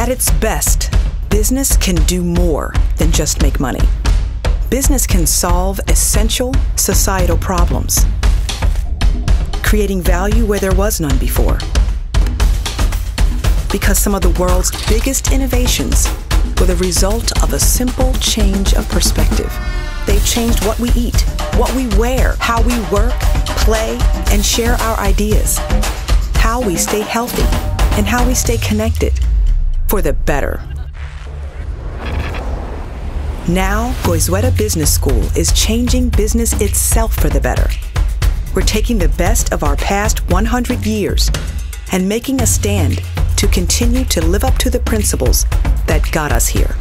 At its best, business can do more than just make money. Business can solve essential societal problems, creating value where there was none before. Because some of the world's biggest innovations were the result of a simple change of perspective. They've changed what we eat, what we wear, how we work, play, and share our ideas, how we stay healthy, and how we stay connected for the better. Now, Goizueta Business School is changing business itself for the better. We're taking the best of our past 100 years and making a stand to continue to live up to the principles that got us here.